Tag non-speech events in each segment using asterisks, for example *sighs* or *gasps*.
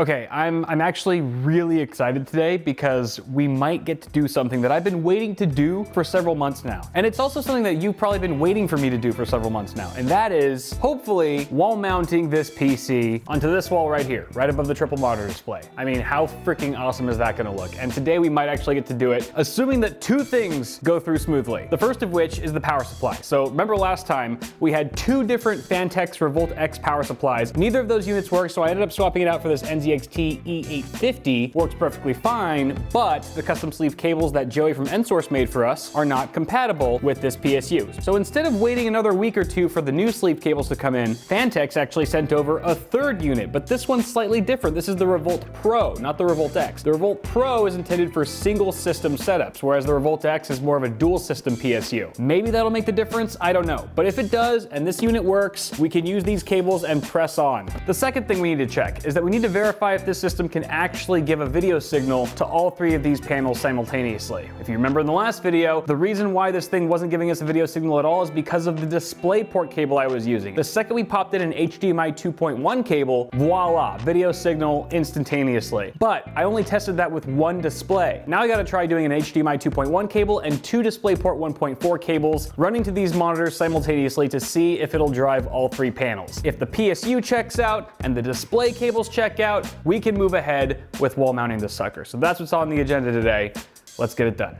Okay, I'm, I'm actually really excited today because we might get to do something that I've been waiting to do for several months now. And it's also something that you've probably been waiting for me to do for several months now. And that is hopefully wall mounting this PC onto this wall right here, right above the triple monitor display. I mean, how freaking awesome is that gonna look? And today we might actually get to do it, assuming that two things go through smoothly. The first of which is the power supply. So remember last time we had two different Phanteks Revolt X power supplies. Neither of those units worked, so I ended up swapping it out for this NZ NZXT E850 works perfectly fine, but the custom sleeve cables that Joey from NSource made for us are not compatible with this PSU. So instead of waiting another week or two for the new sleeve cables to come in, Phanteks actually sent over a third unit, but this one's slightly different. This is the Revolt Pro, not the Revolt X. The Revolt Pro is intended for single system setups, whereas the Revolt X is more of a dual system PSU. Maybe that'll make the difference, I don't know. But if it does, and this unit works, we can use these cables and press on. The second thing we need to check is that we need to verify verify if this system can actually give a video signal to all three of these panels simultaneously. If you remember in the last video, the reason why this thing wasn't giving us a video signal at all is because of the DisplayPort cable I was using. The second we popped in an HDMI 2.1 cable, voila, video signal instantaneously. But I only tested that with one display. Now I gotta try doing an HDMI 2.1 cable and two DisplayPort 1.4 cables running to these monitors simultaneously to see if it'll drive all three panels. If the PSU checks out and the display cables check out, we can move ahead with wall mounting this sucker. So that's what's on the agenda today. Let's get it done.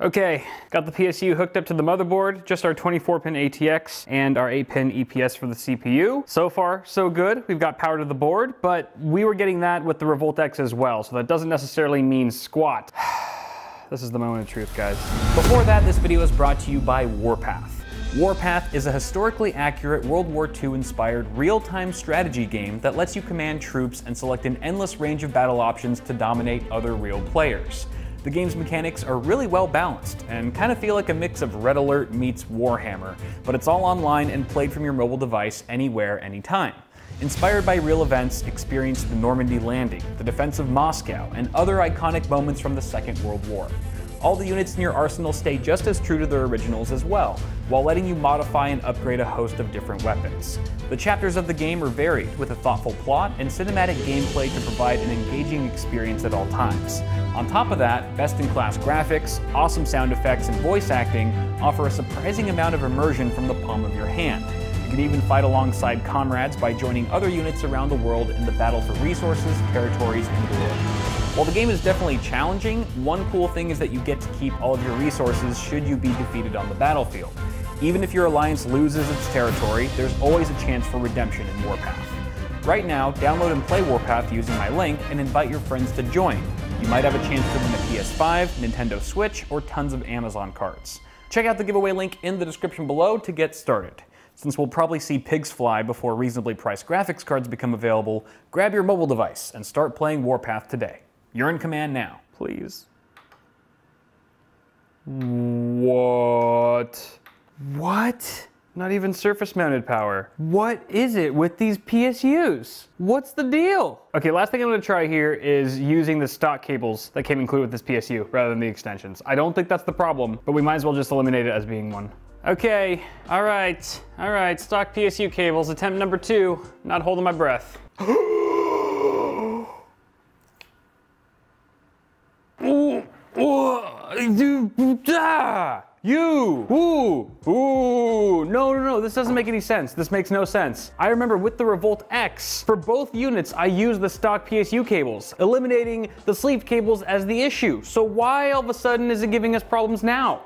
Okay, got the PSU hooked up to the motherboard, just our 24-pin ATX and our 8-pin EPS for the CPU. So far, so good. We've got power to the board, but we were getting that with the Revolt X as well, so that doesn't necessarily mean squat. *sighs* this is the moment of truth, guys. Before that, this video is brought to you by Warpath. Warpath is a historically accurate World War II inspired real-time strategy game that lets you command troops and select an endless range of battle options to dominate other real players. The game's mechanics are really well balanced and kind of feel like a mix of Red Alert meets Warhammer, but it's all online and played from your mobile device anywhere, anytime. Inspired by real events, experience the Normandy landing, the defense of Moscow, and other iconic moments from the Second World War. All the units in your arsenal stay just as true to their originals as well, while letting you modify and upgrade a host of different weapons. The chapters of the game are varied, with a thoughtful plot and cinematic gameplay to provide an engaging experience at all times. On top of that, best-in-class graphics, awesome sound effects, and voice acting offer a surprising amount of immersion from the palm of your hand. You can even fight alongside comrades by joining other units around the world in the battle for resources, territories, and glory. While the game is definitely challenging, one cool thing is that you get to keep all of your resources should you be defeated on the battlefield. Even if your alliance loses its territory, there's always a chance for redemption in Warpath. Right now, download and play Warpath using my link and invite your friends to join. You might have a chance to win a PS5, Nintendo Switch, or tons of Amazon cards. Check out the giveaway link in the description below to get started. Since we'll probably see pigs fly before reasonably priced graphics cards become available, grab your mobile device and start playing Warpath today. You're in command now. Please. What? What? Not even surface mounted power. What is it with these PSUs? What's the deal? Okay, last thing I'm gonna try here is using the stock cables that came included with this PSU rather than the extensions. I don't think that's the problem, but we might as well just eliminate it as being one. Okay, all right, all right, stock PSU cables, attempt number two, not holding my breath. *gasps* *gasps* *gasps* You! Ooh! Ooh! No, no, no, this doesn't make any sense. This makes no sense. I remember with the Revolt X, for both units, I used the stock PSU cables, eliminating the sleeve cables as the issue. So why all of a sudden is it giving us problems now?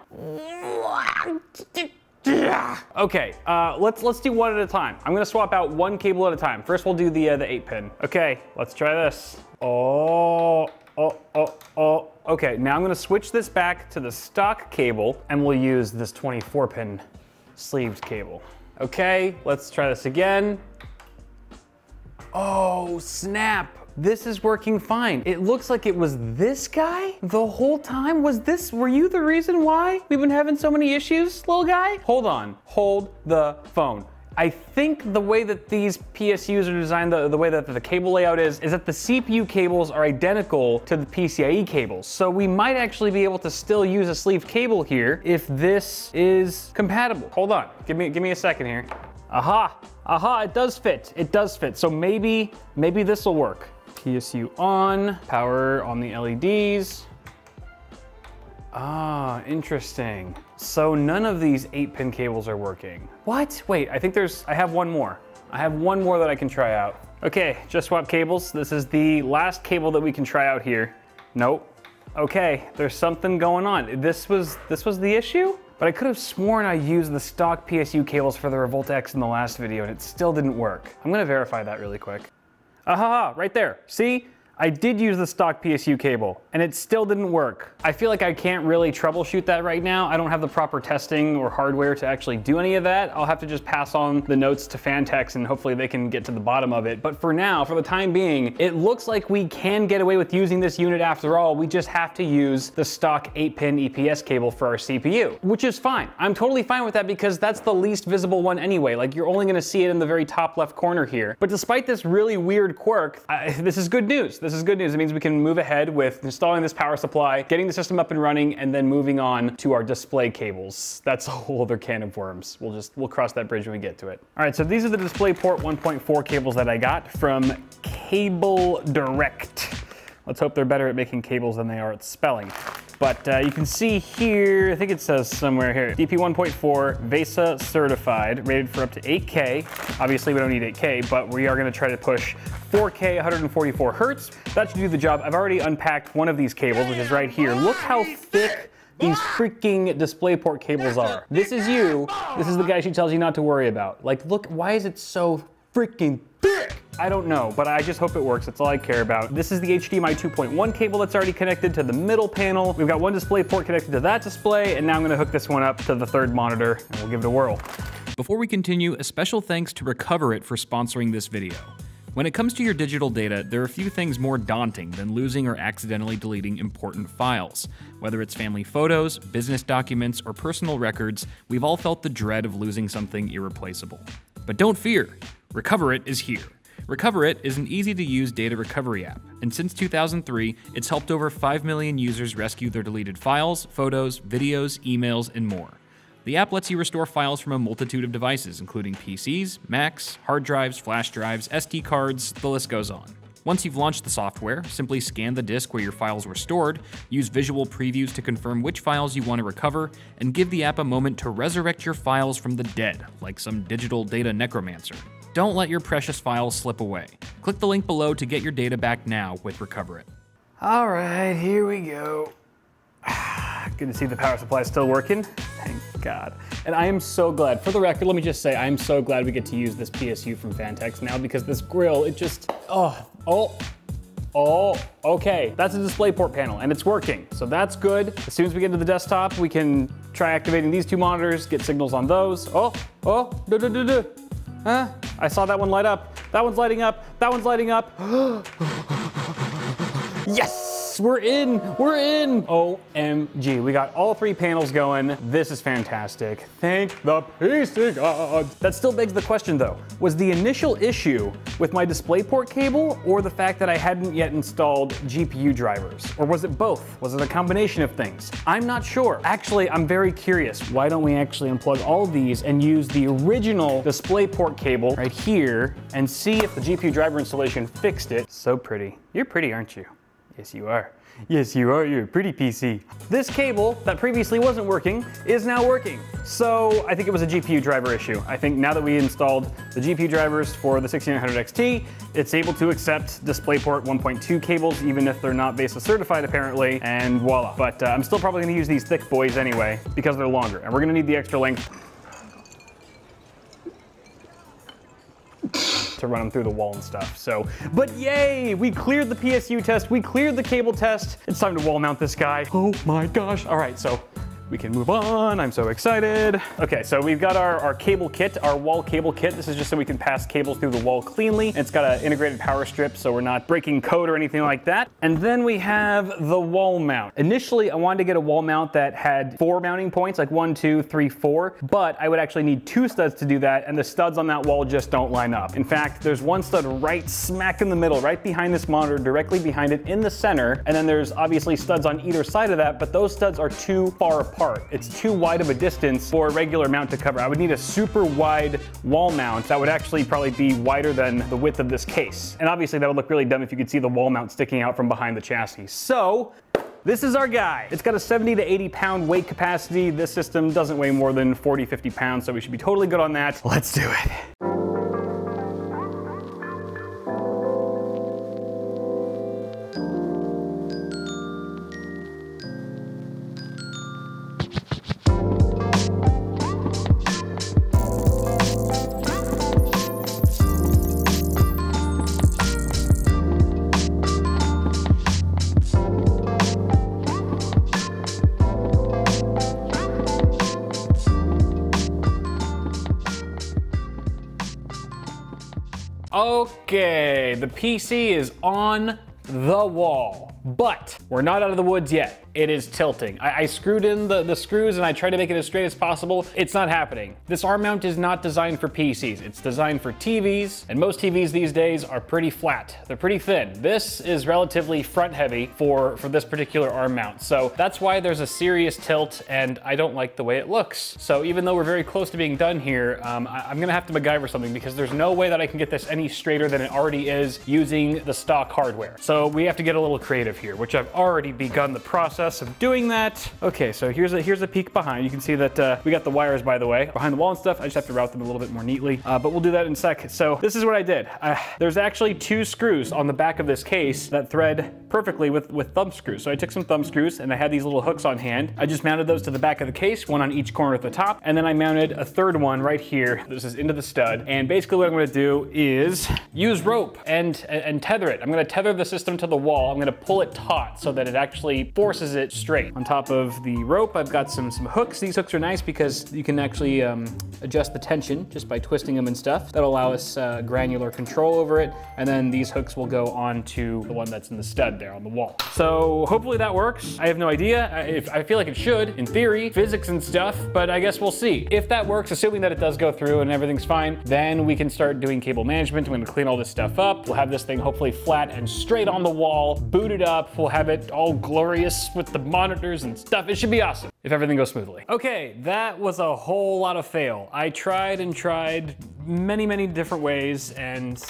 Okay, uh, let's let's do one at a time. I'm gonna swap out one cable at a time. First, we'll do the uh, the eight pin. Okay, let's try this. Oh, oh, oh, oh. Okay, now I'm gonna switch this back to the stock cable and we'll use this 24 pin sleeved cable. Okay, let's try this again. Oh, snap. This is working fine. It looks like it was this guy the whole time. Was this, were you the reason why we've been having so many issues, little guy? Hold on, hold the phone. I think the way that these PSUs are designed, the, the way that the cable layout is, is that the CPU cables are identical to the PCIe cables. So we might actually be able to still use a sleeve cable here if this is compatible. Hold on, give me, give me a second here. Aha, aha, it does fit, it does fit. So maybe, maybe this will work. PSU on, power on the LEDs. Ah, interesting. So none of these eight pin cables are working. What? Wait, I think there's, I have one more. I have one more that I can try out. Okay, just swap cables. This is the last cable that we can try out here. Nope. Okay, there's something going on. This was, this was the issue? But I could have sworn I used the stock PSU cables for the Revolt X in the last video and it still didn't work. I'm gonna verify that really quick. Aha, right there. See? I did use the stock PSU cable and it still didn't work. I feel like I can't really troubleshoot that right now. I don't have the proper testing or hardware to actually do any of that. I'll have to just pass on the notes to Phanteks and hopefully they can get to the bottom of it. But for now, for the time being, it looks like we can get away with using this unit after all. We just have to use the stock 8-pin EPS cable for our CPU, which is fine. I'm totally fine with that because that's the least visible one anyway. Like you're only gonna see it in the very top left corner here. But despite this really weird quirk, I, *laughs* this is good news. Is good news. It means we can move ahead with installing this power supply, getting the system up and running, and then moving on to our display cables. That's a whole other can of worms. We'll just, we'll cross that bridge when we get to it. All right, so these are the DisplayPort 1.4 cables that I got from Cable Direct. Let's hope they're better at making cables than they are at spelling. But uh, you can see here, I think it says somewhere here, DP 1.4 VESA certified, rated for up to 8K. Obviously we don't need 8K, but we are gonna try to push 4K 144 Hertz. That should do the job. I've already unpacked one of these cables, which is right here. Look how thick these freaking DisplayPort cables are. This is you. This is the guy she tells you not to worry about. Like, look, why is it so freaking thick? I don't know, but I just hope it works. That's all I care about. This is the HDMI 2.1 cable that's already connected to the middle panel. We've got one display port connected to that display, and now I'm gonna hook this one up to the third monitor, and we'll give it a whirl. Before we continue, a special thanks to Recoverit for sponsoring this video. When it comes to your digital data, there are a few things more daunting than losing or accidentally deleting important files. Whether it's family photos, business documents, or personal records, we've all felt the dread of losing something irreplaceable. But don't fear, Recoverit is here. Recoverit is an easy to use data recovery app, and since 2003, it's helped over 5 million users rescue their deleted files, photos, videos, emails, and more. The app lets you restore files from a multitude of devices, including PCs, Macs, hard drives, flash drives, SD cards, the list goes on. Once you've launched the software, simply scan the disk where your files were stored, use visual previews to confirm which files you want to recover, and give the app a moment to resurrect your files from the dead, like some digital data necromancer. Don't let your precious files slip away. Click the link below to get your data back now with Recoverit. All right, here we go. *sighs* Good to see the power supply is still working. Thank God. And I am so glad, for the record, let me just say, I am so glad we get to use this PSU from Phanteks now because this grill, it just, oh, oh, Oh, okay. That's a DisplayPort panel and it's working. So that's good. As soon as we get to the desktop, we can try activating these two monitors, get signals on those. Oh, oh, duh, duh, duh. Huh? I saw that one light up. That one's lighting up. That one's lighting up. *gasps* yes! We're in! We're in! OMG, we got all three panels going. This is fantastic. Thank the PC gods. That still begs the question though. Was the initial issue with my DisplayPort cable or the fact that I hadn't yet installed GPU drivers? Or was it both? Was it a combination of things? I'm not sure. Actually, I'm very curious. Why don't we actually unplug all these and use the original DisplayPort cable right here and see if the GPU driver installation fixed it? So pretty. You're pretty, aren't you? Yes, you are. Yes, you are. You're a pretty PC. This cable that previously wasn't working is now working. So I think it was a GPU driver issue. I think now that we installed the GPU drivers for the 6900 XT, it's able to accept DisplayPort 1.2 cables, even if they're not VESA certified apparently, and voila. But uh, I'm still probably gonna use these thick boys anyway because they're longer, and we're gonna need the extra length to run them through the wall and stuff. So, but yay, we cleared the PSU test, we cleared the cable test. It's time to wall mount this guy. Oh my gosh. All right, so we can move on. I'm so excited. Okay, so we've got our, our cable kit, our wall cable kit. This is just so we can pass cables through the wall cleanly. It's got an integrated power strip, so we're not breaking code or anything like that. And then we have the wall mount. Initially, I wanted to get a wall mount that had four mounting points, like one, two, three, four, but I would actually need two studs to do that, and the studs on that wall just don't line up. In fact, there's one stud right smack in the middle, right behind this monitor, directly behind it in the center, and then there's obviously studs on either side of that, but those studs are too far apart. It's too wide of a distance for a regular mount to cover. I would need a super wide wall mount that would actually probably be wider than the width of this case. And obviously that would look really dumb if you could see the wall mount sticking out from behind the chassis. So this is our guy. It's got a 70 to 80 pound weight capacity. This system doesn't weigh more than 40, 50 pounds, so we should be totally good on that. Let's do it. Okay, the PC is on the wall, but we're not out of the woods yet it is tilting. I, I screwed in the, the screws and I tried to make it as straight as possible. It's not happening. This arm mount is not designed for PCs. It's designed for TVs, and most TVs these days are pretty flat. They're pretty thin. This is relatively front heavy for, for this particular arm mount. So that's why there's a serious tilt and I don't like the way it looks. So even though we're very close to being done here, um, I, am gonna have to MacGyver something because there's no way that I can get this any straighter than it already is using the stock hardware. So we have to get a little creative here, which I've already begun the process process of doing that. Okay, so here's a here's a peek behind. You can see that uh, we got the wires, by the way, behind the wall and stuff. I just have to route them a little bit more neatly, uh, but we'll do that in a sec. So this is what I did. Uh, there's actually two screws on the back of this case that thread perfectly with, with thumb screws. So I took some thumb screws and I had these little hooks on hand. I just mounted those to the back of the case, one on each corner at the top, and then I mounted a third one right here. This is into the stud. And basically what I'm gonna do is use rope and, and tether it. I'm gonna tether the system to the wall. I'm gonna pull it taut so that it actually forces it straight. On top of the rope, I've got some, some hooks. These hooks are nice because you can actually um, adjust the tension just by twisting them and stuff. That'll allow us uh, granular control over it. And then these hooks will go onto the one that's in the stud there on the wall. So hopefully that works. I have no idea. I, if, I feel like it should, in theory, physics and stuff, but I guess we'll see. If that works, assuming that it does go through and everything's fine, then we can start doing cable management. I'm gonna clean all this stuff up. We'll have this thing hopefully flat and straight on the wall, booted up. We'll have it all glorious with the monitors and stuff. It should be awesome if everything goes smoothly. Okay, that was a whole lot of fail. I tried and tried many, many different ways and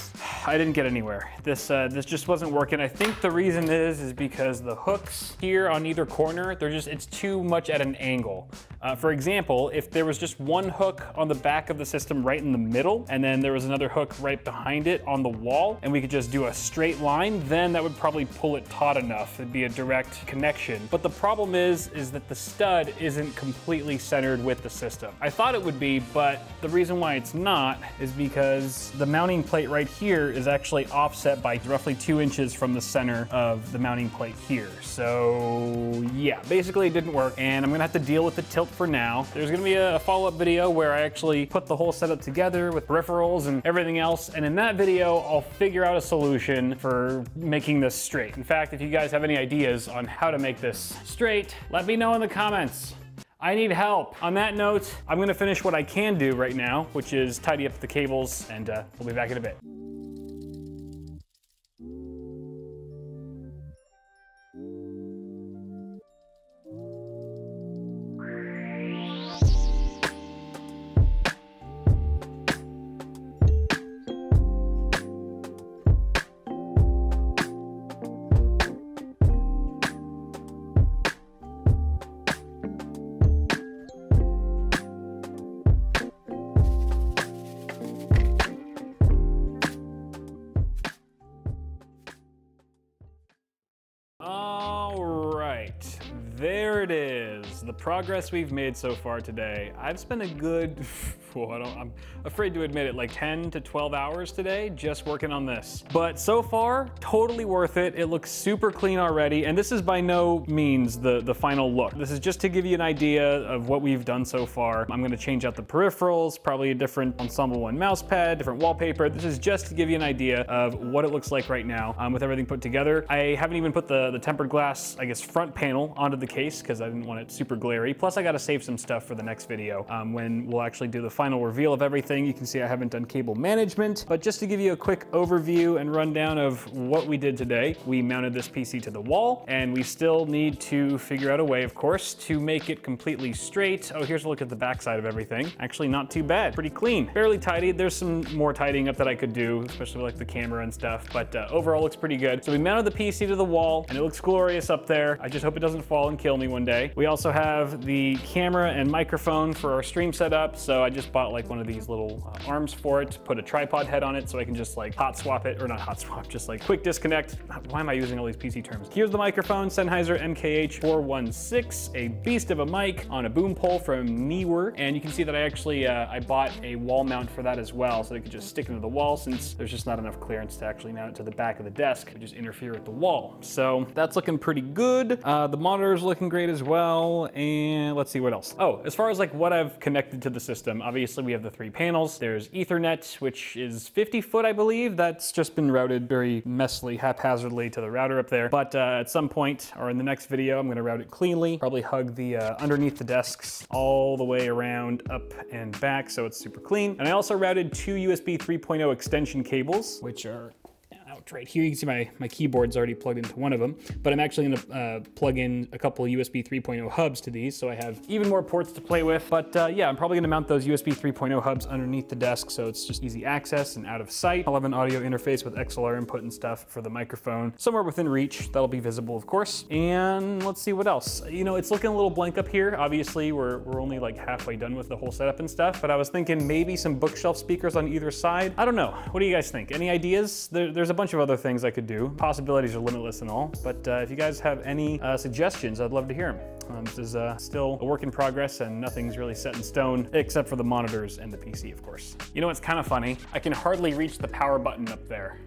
I didn't get anywhere. This, uh, this just wasn't working. I think the reason is, is because the hooks here on either corner, they're just, it's too much at an angle. Uh, for example, if there was just one hook on the back of the system right in the middle, and then there was another hook right behind it on the wall, and we could just do a straight line, then that would probably pull it taut enough. It'd be a direct connection. But the problem is, is that the stud isn't completely centered with the system. I thought it would be, but the reason why it's not is because the mounting plate right here is actually offset by roughly two inches from the center of the mounting plate here. So yeah, basically it didn't work and I'm gonna have to deal with the tilt for now. There's gonna be a follow-up video where I actually put the whole setup together with peripherals and everything else. And in that video, I'll figure out a solution for making this straight. In fact, if you guys have any ideas on how to make this straight, let me know in the comments. I need help. On that note, I'm gonna finish what I can do right now, which is tidy up the cables, and uh, we'll be back in a bit. Progress we've made so far today. I've spent a good, well, I am afraid to admit it, like 10 to 12 hours today just working on this. But so far, totally worth it. It looks super clean already, and this is by no means the, the final look. This is just to give you an idea of what we've done so far. I'm gonna change out the peripherals, probably a different Ensemble One mouse pad, different wallpaper. This is just to give you an idea of what it looks like right now um, with everything put together. I haven't even put the, the tempered glass, I guess, front panel onto the case because I didn't want it super glary. Plus I gotta save some stuff for the next video um, when we'll actually do the final reveal of everything. You can see I haven't done cable management, but just to give you a quick overview and rundown of what we did today, we mounted this PC to the wall and we still need to figure out a way, of course, to make it completely straight. Oh, here's a look at the backside of everything. Actually not too bad, pretty clean, fairly tidy. There's some more tidying up that I could do, especially like the camera and stuff, but uh, overall looks pretty good. So we mounted the PC to the wall and it looks glorious up there. I just hope it doesn't fall and kill me one day. We also have the camera and microphone for our stream setup. So I just bought like one of these little uh, arms for it, put a tripod head on it so I can just like hot swap it, or not hot *laughs* swap, just like quick disconnect. Why am I using all these PC terms? Here's the microphone, Sennheiser MKH416, a beast of a mic on a boom pole from Neewer. And you can see that I actually, uh, I bought a wall mount for that as well. So it could just stick into the wall since there's just not enough clearance to actually mount it to the back of the desk. Just interfere with the wall. So that's looking pretty good. Uh, the monitor's looking great as well. And let's see what else. Oh, as far as like what I've connected to the system, obviously we have the three panels. There's ethernet, which is 50 foot, I believe. That's just been routed very messily, haphazardly to the router up there. But uh, at some point or in the next video, I'm gonna route it cleanly, probably hug the uh, underneath the desks all the way around, up and back, so it's super clean. And I also routed two USB 3.0 extension cables, which are out right here. You can see my, my keyboard's already plugged into one of them, but I'm actually gonna uh, plug in a couple USB 3.0 hubs to these, so I have even more ports to play with. But uh, yeah, I'm probably gonna mount those USB 3.0 hubs underneath the desk, so it's just easy access and out of sight. I'll have an audio interface with XLR input and stuff for the microphone, somewhere within reach. That'll be visible, of course. And let's see what else. You know, it's looking a little blank up here. Obviously, we're, we're only like halfway done with the whole setup and stuff, but I was thinking maybe some bookshelf speakers on either side. I don't know. What do you guys think? Any ideas? There, there's a bunch of other things I could do. Possibilities are limitless and all, but uh, if you guys have any uh, suggestions, I'd love to hear them. Um, this is uh, still a work in progress and nothing's really set in stone except for the monitors and the PC, of course. You know what's kind of funny? I can hardly reach the power button up there.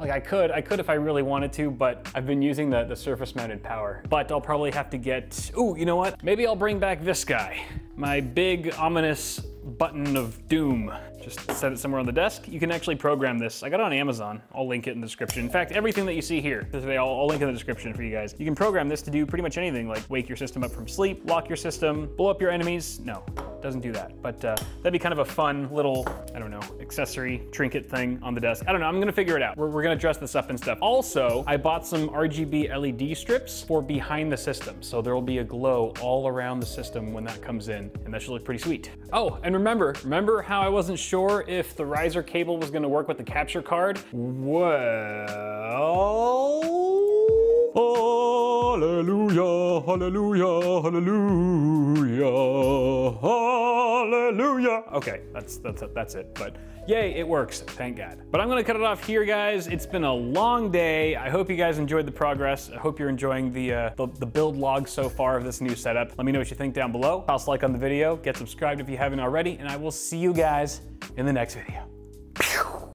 like I could, I could if I really wanted to, but I've been using the, the surface mounted power. But I'll probably have to get, ooh, you know what? Maybe I'll bring back this guy. My big ominous button of doom. Just set it somewhere on the desk. You can actually program this. I got it on Amazon. I'll link it in the description. In fact, everything that you see here today, I'll, I'll link in the description for you guys. You can program this to do pretty much anything, like wake your system up from sleep, lock your system, blow up your enemies. No, doesn't do that. But uh, that'd be kind of a fun little, I don't know, accessory trinket thing on the desk. I don't know, I'm gonna figure it out. We're, we're gonna dress this up and stuff. Also, I bought some RGB LED strips for behind the system. So there'll be a glow all around the system when that comes in, and that should look pretty sweet. Oh, and remember, remember how I wasn't sure if the riser cable was gonna work with the capture card? Well, hallelujah, hallelujah, hallelujah, hallelujah. Okay, that's that's that's it. But yay, it works. Thank God. But I'm gonna cut it off here, guys. It's been a long day. I hope you guys enjoyed the progress. I hope you're enjoying the uh, the, the build log so far of this new setup. Let me know what you think down below. Toss a like on the video. Get subscribed if you haven't already, and I will see you guys in the next video.